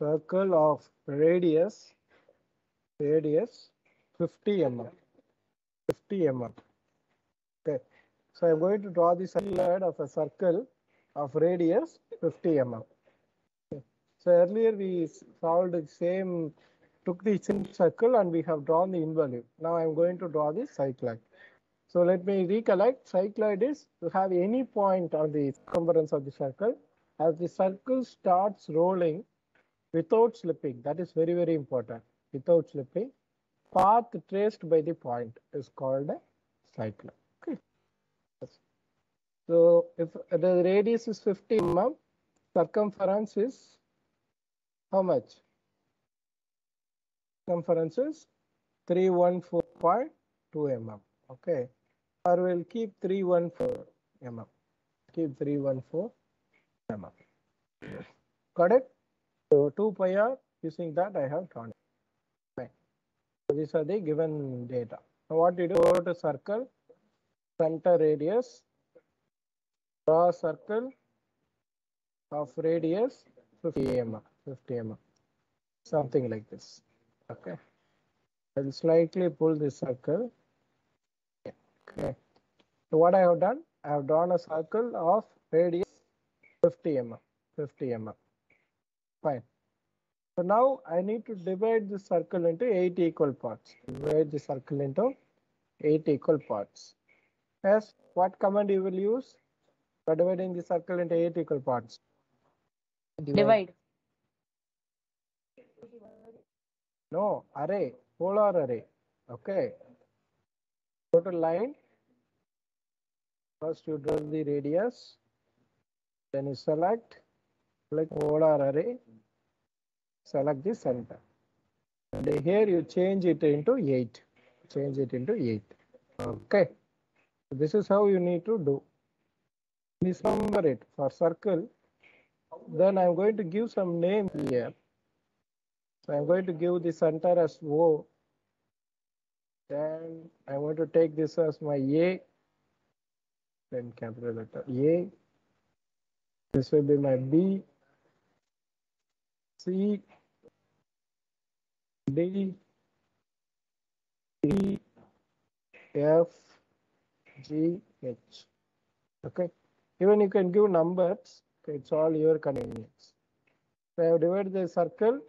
circle of radius radius 50 mm 50 mm okay. So i'm going to draw the cycloid of a circle of radius 50 mm okay. so earlier we solved the same took the same circle and we have drawn the involute now i'm going to draw the cycloid. So let me recollect cycloid is to have any point on the circumference of the circle. As the circle starts rolling without slipping. That is very very important. Without slipping path traced by the point is called a cycloid okay. So if the radius is 50 mm circumference is how much? Circumference is 314.2 mm. Okay. Or we'll keep 314 mm. Keep 314 mm. Got it so 2 pi r using that I have drawn. Fine. So these are the given data. Now what you do, go to circle, center radius, draw a circle of radius 50 mm, 50 mm, something like this. Okay. I'll slightly pull this circle. Okay. So what I have done, I have drawn a circle of radius 50 mm, 50 mm. Fine. So now I need to divide the circle into eight equal parts. Divide the circle into eight equal parts. Yes, what command you will use for dividing the circle into eight equal parts? Divide. No, array, polar array. Okay. Go to line. First you draw the radius. Then you select, select polar array. Select the center. And here you change it into 8. Change it into 8. Okay. So this is how you need to do. Please number it for circle. Then I'm going to give some name here. So I'm going to give the center as O. Then I want to take this as my A. Then capital letter A. This will be my B. C. D. E. F. G. H. Okay. Even you can give numbers. Okay, it's all your convenience. So I have divided the circle.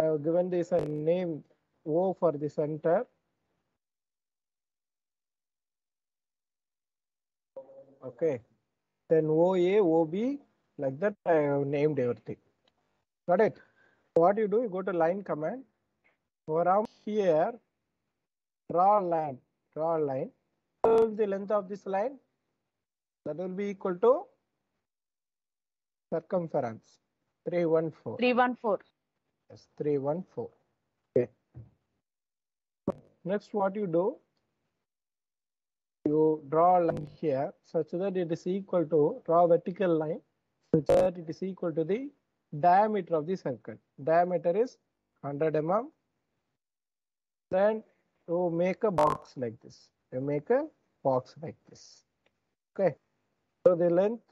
I have given this a name O for the center. Okay. Then OA, OB, like that I have named everything. Got it? What you do, you go to line command. Around here, draw a line. Draw a line. The length of this line? That will be equal to circumference 314. 314. Yes, 314. Okay. Next, what you do, you draw a line here such that it is equal to, draw a vertical line such that it is equal to the diameter of the circle. Diameter is 100 mm. Then you make a box like this. You make a box like this. Okay. So the length,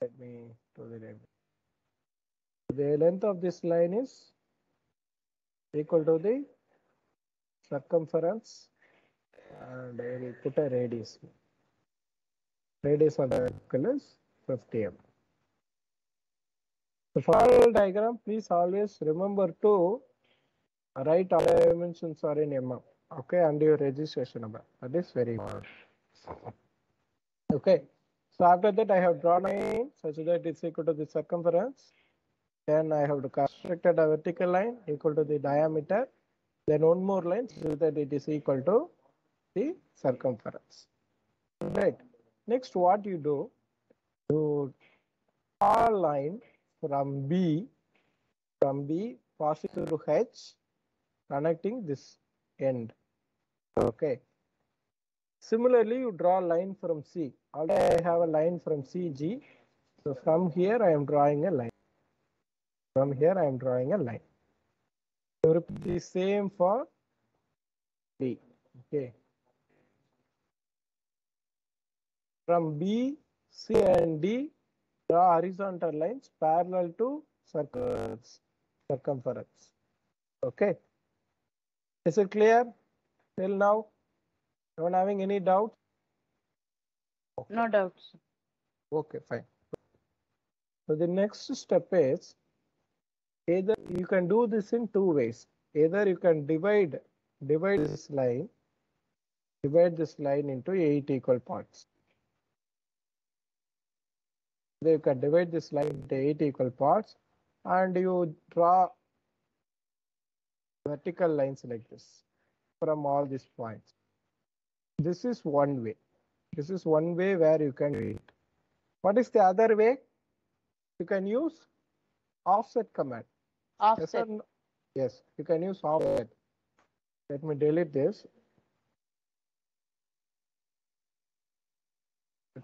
let me do the length. The length of this line is equal to the circumference and I will put a radius. Radius of the circle is 50 mm. The final diagram, please always remember to write all dimensions are in mm. Okay, and your registration number. That is very important. Okay. So after that, I have drawn a line such that it's equal to the circumference. Then I have constructed a vertical line equal to the diameter. Then one more line so that it is equal to the circumference. Right. Next, what you do, you draw a line from B, from B passing through H, connecting this end. Okay. Similarly, you draw a line from C. Already I have a line from CG. So from here, I am drawing a line. From here, I am drawing a line. So repeat the same for D. Okay. From B, C, and D, draw horizontal lines parallel to circles circumference. Okay. Is it clear till now? No one having any doubts? No doubts. Okay, fine. So the next step is either you can do this in two ways. Either you can divide divide this line, divide this line into eight equal parts. Either you can divide this line into eight equal parts and you draw vertical lines like this from all these points. This is one way. This is one way where you can do it. What is the other way? You can use offset command. Yes, Offset. no? yes, you can use offset. Let me delete this.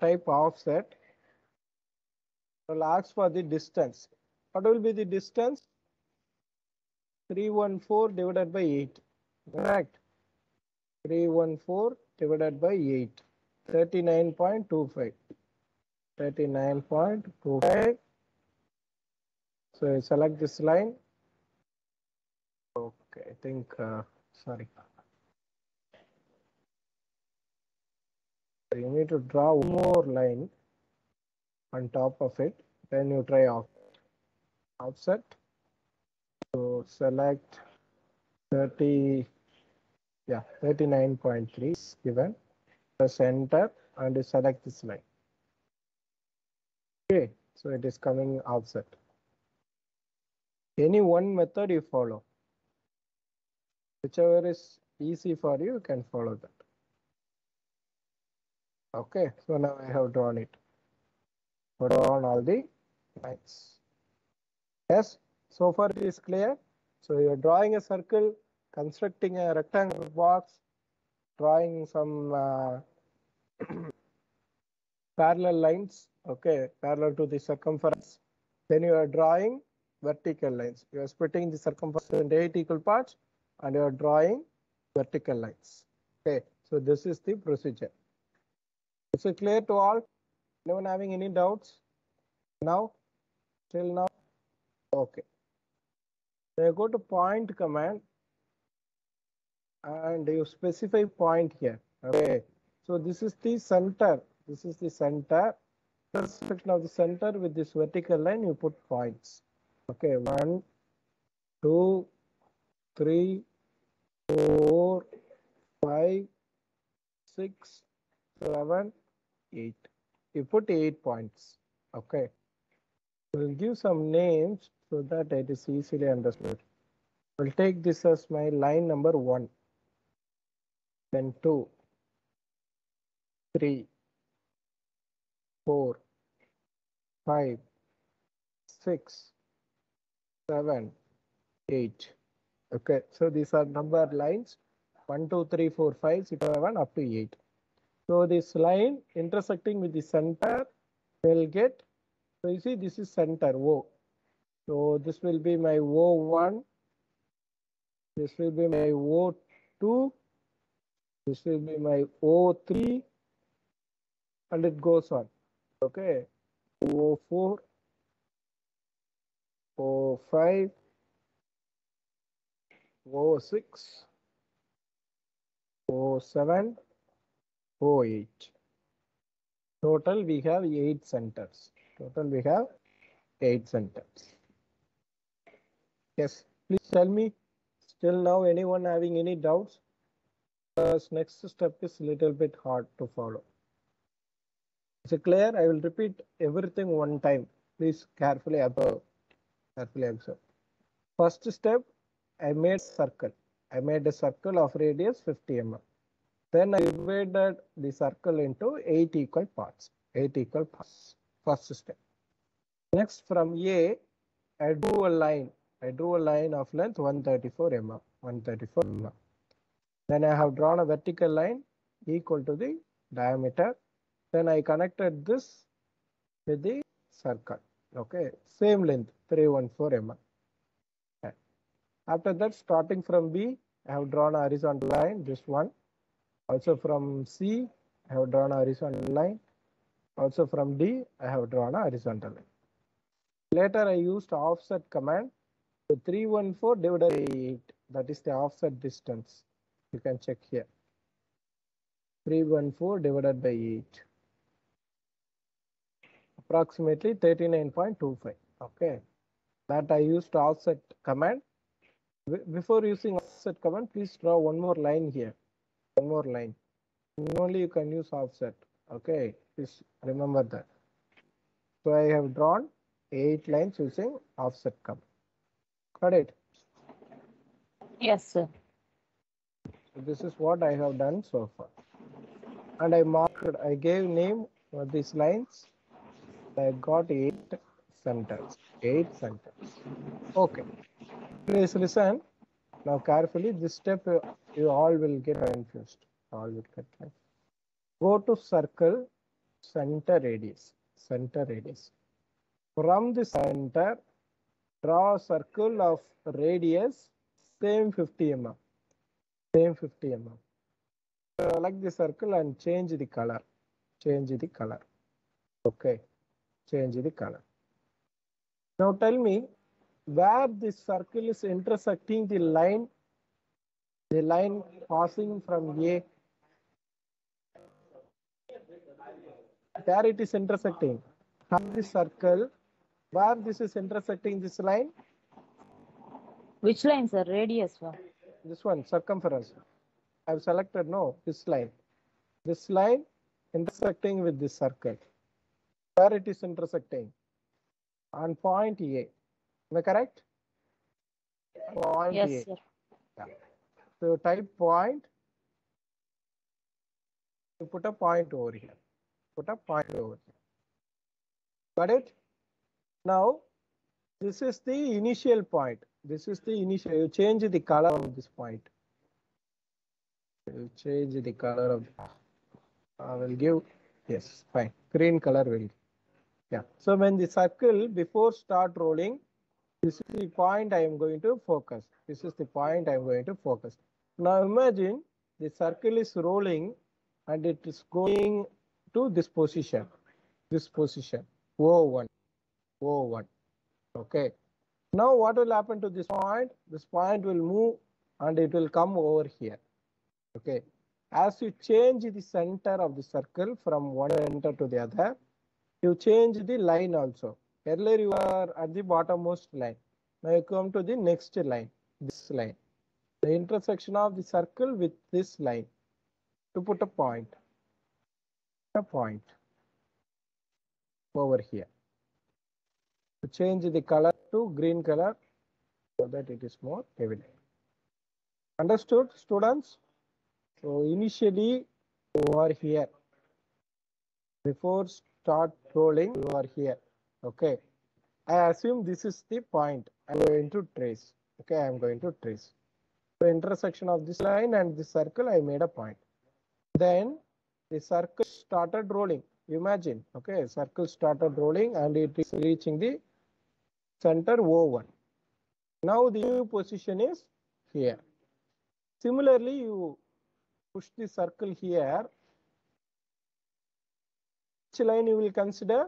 Type offset. It Will ask for the distance. What will be the distance? 314 divided by 8. Correct. 314 divided by 8. 39.25. 39.25. So I select this line. Okay, I think, uh, sorry. You need to draw one more line on top of it. Then you try off offset. So select 30, yeah, 39.3 is given. Press enter and select this line. Okay, so it is coming offset. Any one method you follow. Whichever is easy for you, you can follow that. Okay, so now I have drawn it. Put on all the lines. Yes, so far it is clear. So you're drawing a circle, constructing a rectangular box, drawing some uh, parallel lines, okay, parallel to the circumference. Then you are drawing vertical lines. You are splitting the circumference into eight equal parts and you are drawing vertical lines. Okay, so this is the procedure. Is it clear to all? Anyone having any doubts? Now? Till now? Okay. So go to point command and you specify point here. Okay. So this is the center. This is the center. Intersection of the center with this vertical line, you put points. Okay, one, two, three, four, five, six, seven, eight. You put eight points. Okay. We'll give some names so that it is easily understood. We'll take this as my line number one. Then two, three, four, five, six, seven, eight. Okay, so these are number lines one, two, three, four, five, six, seven, up to eight. So this line intersecting with the center will get, so you see this is center O. So this will be my O1, this will be my O2, this will be my O3, and it goes on. Okay, O4, O5, O6, O7, O8. Total we have eight centers. Total we have eight centers. Yes, please tell me. Still now, anyone having any doubts? Because next step is a little bit hard to follow. Is it clear? I will repeat everything one time. Please carefully observe. Carefully observe. First step, I made circle. I made a circle of radius 50 mm. Then I divided the circle into eight equal parts. Eight equal parts. First step. Next from A, I drew a line. I drew a line of length 134 mm. 134 mm. Then I have drawn a vertical line equal to the diameter. Then I connected this with the circle. Okay, same length 314 mm. Okay. After that, starting from B, I have drawn a horizontal line, this one. Also from C, I have drawn a horizontal line. Also from D, I have drawn a horizontal line. Later I used offset command. So 314 divided by 8. That is the offset distance. You can check here. 314 divided by 8. Approximately 39.25. Okay. That I used offset command. Before using offset command, please draw one more line here. One more line. Only you can use offset. Okay. Please remember that. So I have drawn eight lines using offset command. Got it? Yes, sir. So this is what I have done so far. And I marked, I gave name for these lines. I got eight centers. Eight centers. Okay. Please listen. Now carefully, this step you, you all will get confused. All will get confused. Go to circle center radius. Center radius. From the center, draw a circle of radius same 50 mm. Same 50 mm. Select the circle and change the color. Change the color. Okay. Change the color. Now tell me where this circle is intersecting the line, the line passing from A. There it is intersecting. Have the circle where this is intersecting this line, Which line, sir? Radius one. this one circumference. I've selected no, this line. This line intersecting with this circle. Where it is intersecting? On point A. Am I correct? Point Yes, A. sir. So type point. You put a point over here. Put a point over here. Got it? Now, this is the initial point. This is the initial. You change the color of this point. You change the color of. I will give. Yes, fine. Green color will. Yeah. So when the circle before start rolling, this is the point I am going to focus. This is the point I am going to focus. Now imagine the circle is rolling and it is going to this position. This position. O1. O1. Okay. Now what will happen to this point? This point will move and it will come over here. Okay. As you change the center of the circle from one center to the other, you change the line also. Earlier you are at the bottommost line. Now you come to the next line, this line. The intersection of the circle with this line. To put a point. A point over here. To change the color to green color so that it is more evident. Understood, students? So initially you are here. Before start rolling, you are here. Okay. I assume this is the point I'm going to trace. Okay, I'm going to trace. So intersection of this line and this circle, I made a point. Then the circle started rolling. Imagine, okay, circle started rolling and it is reaching the center O1. Now the new position is here. Similarly, you push the circle here. Which line you will consider?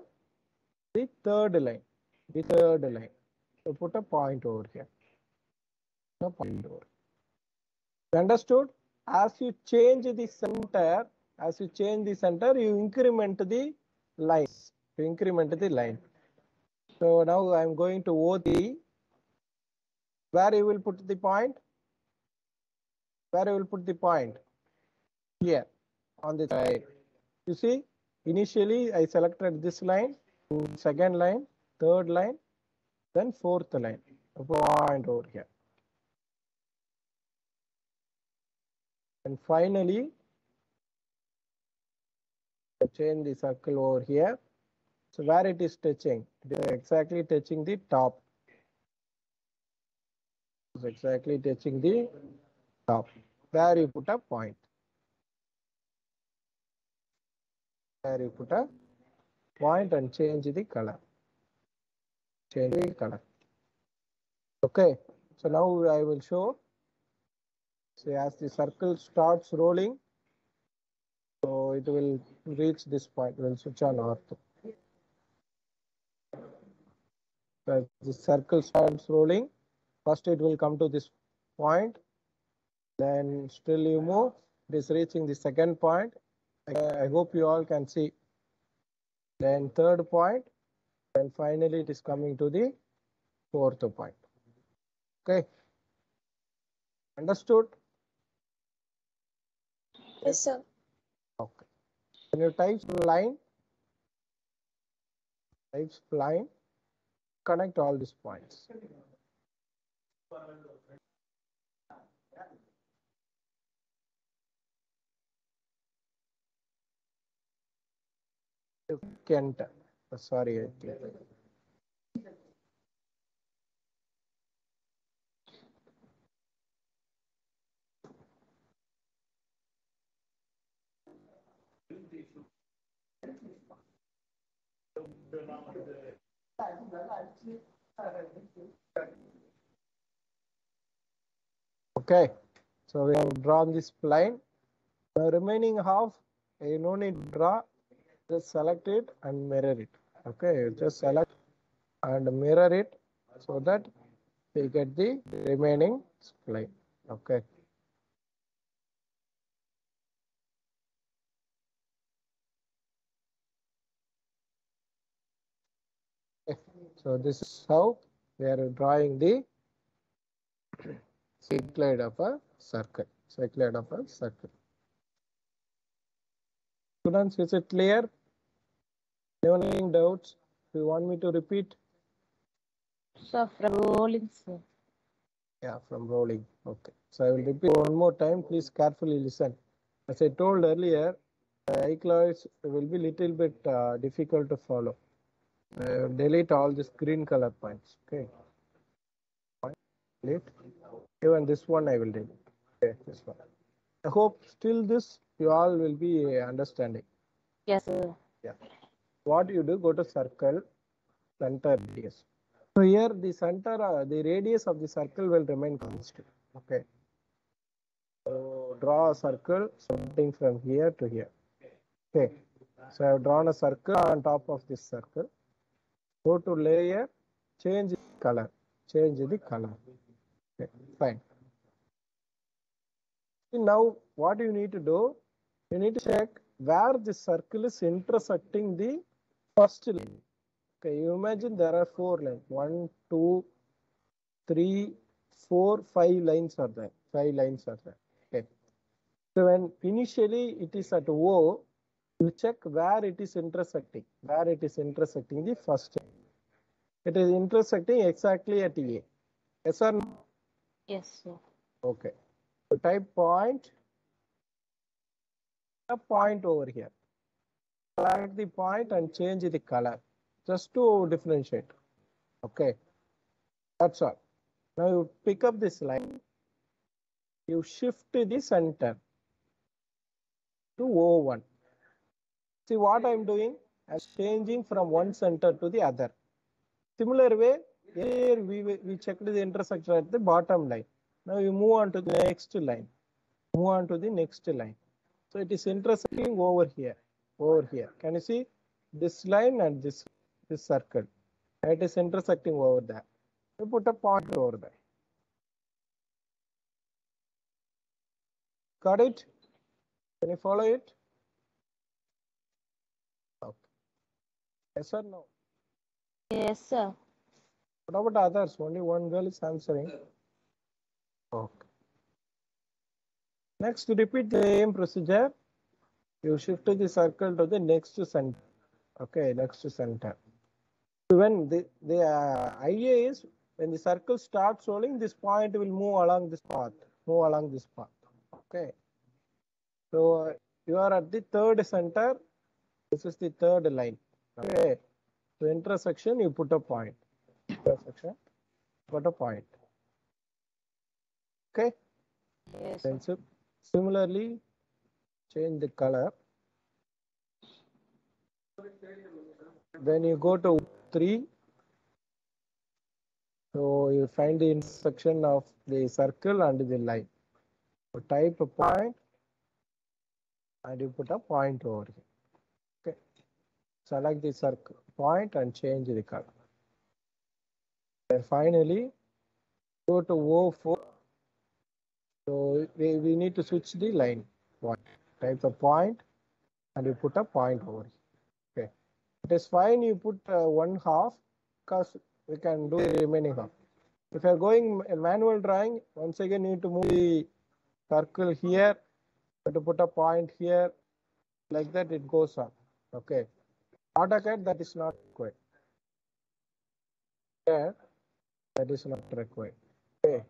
The third line. The third line. So put a point over here. A point over. Understood? As you change the center, as you change the center, you increment the lines. You increment the line. So now I am going to O3. Where you will put the point? Where you will put the point? Here on the side. You see, initially I selected this line, second line, third line, then fourth line. Point over here. And finally, I change the circle over here. So where it is touching, it is exactly touching the top. It's exactly touching the top. There you put a point. There you put a point and change the color. Change the color. Okay. So now I will show. So as the circle starts rolling, so it will reach this point. We'll switch on ortho. So the circle starts rolling. First it will come to this point. Then still you move. It is reaching the second point. I, I hope you all can see. Then third point. And finally it is coming to the fourth point. Okay. Understood? Yes, sir. Okay. When you type line, type line, connect all these points. Uh, Sorry. Okay, so we have drawn this plane. The remaining half, you no need to draw, just select it and mirror it. Okay, just select and mirror it so that we get the remaining line. Okay. So this is how we are drawing the cycloid of a circle. Cycloid of a circle. Students, is it clear? Anyone doubts? Do you want me to repeat? Sir, from rolling, sir. Yeah, from rolling. Okay. So I will repeat one more time. Please carefully listen. As I told earlier, cycloids will be little bit uh, difficult to follow. Uh, delete all these green color points. Okay. Delete. Even this one I will delete. Okay, this one. I hope still this you all will be understanding. Yes, sir. Yeah. What you do, go to circle, center radius. So here the center, uh, the radius of the circle will remain constant. Okay. So draw a circle starting from here to here. Okay. So I have drawn a circle on top of this circle. Go to layer, change color, change the color. Okay, fine. Now what you need to do, you need to check where the circle is intersecting the first line. Okay, you imagine there are four lines. One, two, three, four, five lines are there. Five lines are there. Okay. So when initially it is at O, you check where it is intersecting. Where it is intersecting the first line. It is intersecting exactly at A. Yes or no? Yes, sir. Okay. So type point. A point over here. Select the point and change the color just to differentiate. Okay. That's all. Now you pick up this line. You shift the center to O1. See what I'm doing? I'm changing from one center to the other. Similar way, here we, we checked the intersection at the bottom line. Now you move on to the next line. Move on to the next line. So it is intersecting over here, over here. Can you see this line and this this circle? It is intersecting over there. You put a point over there. Got it? Can you follow it? Okay. Yes or no? Yes, sir. What about others? Only one girl is answering. Okay. Next, to repeat the same procedure. You shift the circle to the next center. Okay, next center. So when the, the uh, idea is when the circle starts rolling, this point will move along this path, move along this path. Okay. So uh, you are at the third center. This is the third line. Okay. So intersection, you put a point. Intersection, put a point. Okay. Yes, similarly, change the color. Then you go to three. So you find the intersection of the circle and the line. So type a point and you put a point over here. Select the circle point and change the color. And finally, go to O4. So we, we need to switch the line. Point. Type the point and you put a point over here. Okay. It is fine you put uh, one half because we can do the remaining half. If you are going manual drawing, once again you need to move the circle here, you have to put a point here, like that it goes on. Okay. AutoCAD that is not required. Here, that is not required. Okay.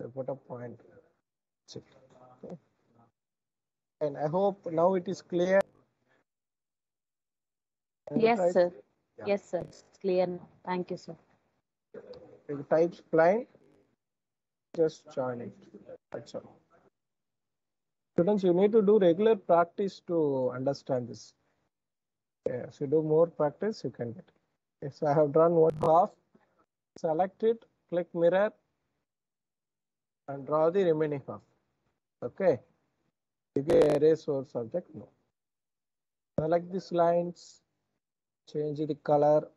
So put a point. That's it. Okay. And I hope now it is clear. Yes, type- sir. Yeah. Yes, sir. It's clear now. Thank you, sir. If you type spline, just join it. That's all. Students, you need to do regular practice to understand this. Yes, you do more practice, you can get. it. Yes, I have drawn one half. Select it, click mirror, and draw the remaining half. Okay. You can erase source subject No. Select these lines, change the color,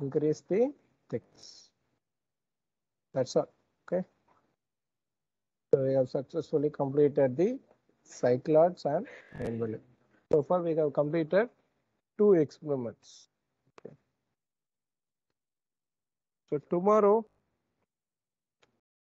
increase the thickness. That's all. Okay. So we have successfully completed the cycloids and involute. So far we have completed two experiments. Okay. So tomorrow